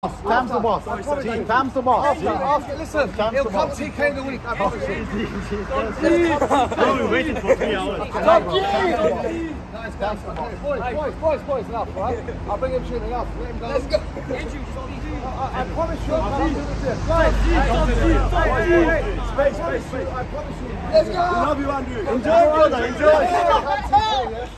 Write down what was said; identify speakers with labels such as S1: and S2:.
S1: Tam's the boss. G, Tam's the boss.
S2: After, after, listen,
S1: Tam's
S2: he'll come. TK in the week. I promise you.
S3: Oh, we waited for three hours.
S2: Tam's the boss. Boys, boys, boys, boys, enough, right? I'll bring him to you enough. Let him go. Let's go. I, I promise you, I'll do this. Guys,
S1: Space, space, space. I promise you.
S2: let's go.
S1: We Love you, Andrew. Enjoy, brother. Enjoy.